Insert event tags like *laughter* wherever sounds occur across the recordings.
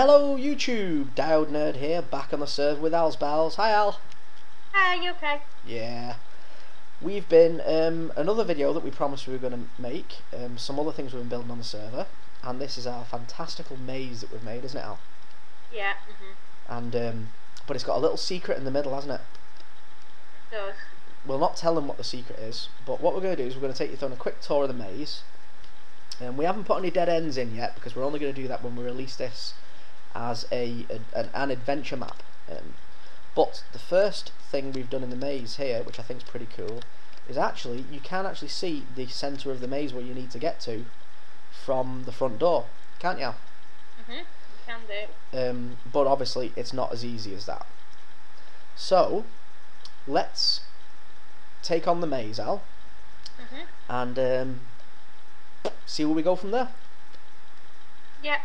Hello YouTube, Diode Nerd here, back on the server with Alzbalz. Hi Al. Hi, you okay? Yeah. We've been, um, another video that we promised we were going to make, um, some other things we've been building on the server, and this is our fantastical maze that we've made, isn't it Al? Yeah, mhm. And, um, but it's got a little secret in the middle, hasn't it? It does. We'll not tell them what the secret is, but what we're going to do is we're going to take you on a quick tour of the maze. And we haven't put any dead ends in yet because we're only going to do that when we release this as a, a an, an adventure map. Um, but the first thing we've done in the maze here, which I think is pretty cool, is actually you can actually see the centre of the maze where you need to get to from the front door, can't you? Mhm. You can do. Um, but obviously it's not as easy as that. So let's take on the maze, Al, Mhm. and um, see where we go from there. Yeah.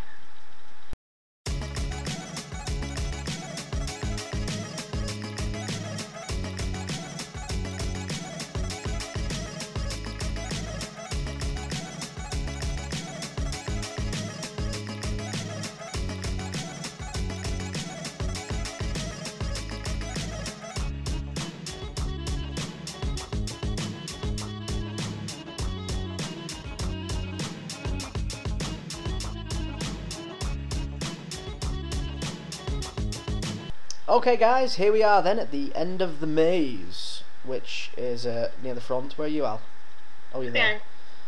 Okay, guys, here we are then at the end of the maze, which is uh, near the front. Where are you, Al? Oh, you're there.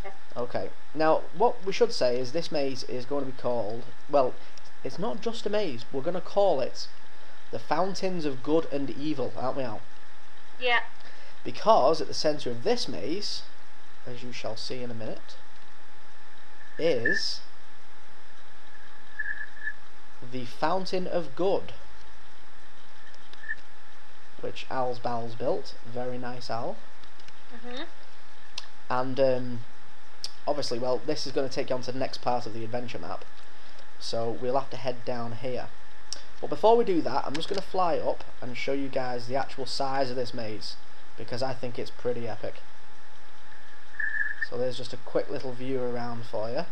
Yeah. Okay. Now, what we should say is this maze is going to be called, well, it's not just a maze. We're going to call it the Fountains of Good and Evil, aren't we, Al? Yeah. Because at the centre of this maze, as you shall see in a minute, is the Fountain of Good, which Alzbalz built. Very nice, Al. Mhm. And um, obviously, well, this is going to take you on to the next part of the adventure map. So we'll have to head down here. But before we do that, I'm just going to fly up and show you guys the actual size of this maze. Because I think it's pretty epic. So there's just a quick little view around for you.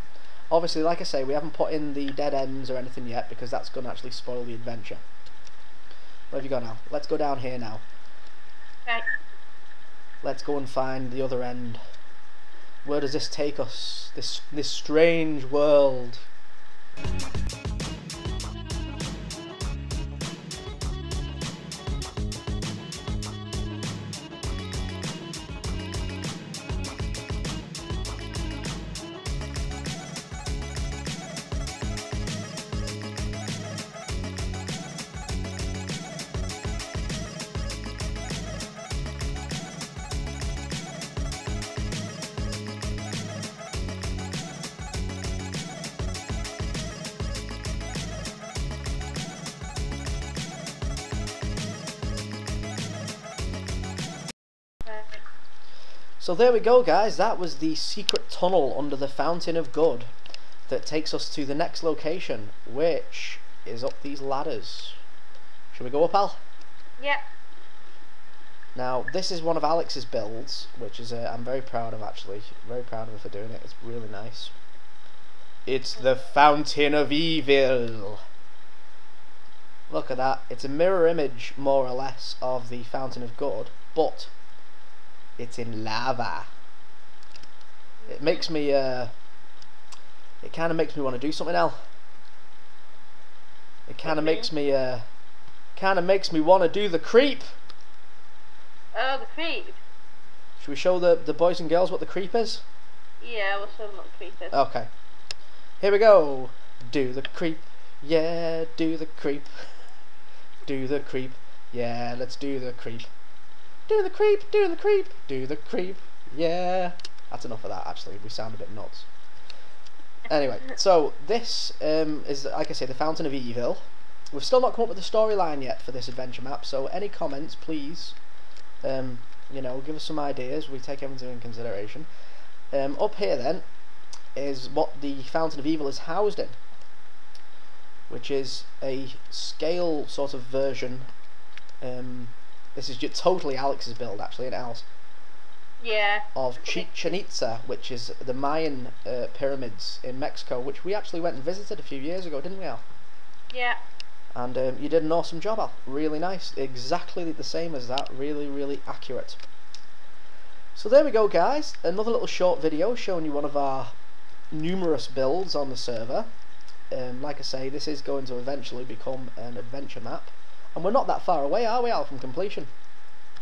Obviously, like I say, we haven't put in the dead ends or anything yet because that's going to actually spoil the adventure. Where have you gone now? Let's go down here now. Okay. Let's go and find the other end. Where does this take us? This this strange world. So there we go, guys. That was the secret tunnel under the Fountain of Good that takes us to the next location, which is up these ladders. Shall we go up, Al? Yeah. Now, this is one of Alex's builds, which is uh, I'm very proud of actually. Very proud of her for doing it. It's really nice. It's the Fountain of Evil. Look at that. It's a mirror image, more or less, of the Fountain of God, but it's in lava. It makes me, uh, it kind of makes me want to do something else. It kind of Okay. makes me, uh, kind of makes me want to do the creep. Oh, the creep. Should we show the, the boys and girls what the creep is? Yeah, we'll show them what the creep is. Okay. Here we go. Do the creep. Yeah, do the creep. *laughs* Do the creep. Yeah, let's do the creep. Do the creep, do the creep, do the creep. Yeah. That's enough of that actually. We sound a bit nuts. Anyway, *laughs* so this um, is, like I say, the Fountain of Evil. We've still not come up with a storyline yet for this adventure map, so any comments, please, um, you know, give us some ideas. We take everything into consideration. Um, up here then is what the Fountain of Evil is housed in, which is a scale sort of version. Um, this is just totally Alex's build actually, and Al's Yeah. of Chichen Itza, which is the Mayan uh, pyramids in Mexico, which we actually went and visited a few years ago, didn't we, Al? Yeah. and um, you did an awesome job, Al. Really nice. Exactly the same as that. Really, really accurate. So there we go, guys. Another little short video showing you one of our numerous builds on the server. Um, like I say, this is going to eventually become an adventure map. And we're not that far away, are we, Al, from completion?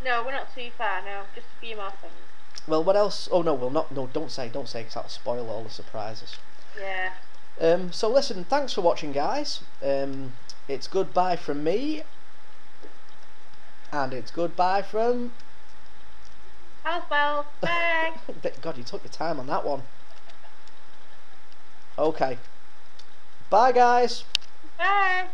No, we're not too far now. Just a few more things. Well, what else? Oh, no, we'll not. No, don't say, don't say, because that'll spoil all the surprises. Yeah. Um, so listen, thanks for watching, guys. Um, it's goodbye from me, and it's goodbye from. House. *laughs* Bye. God, you took your time on that one. Okay. Bye, guys. Bye.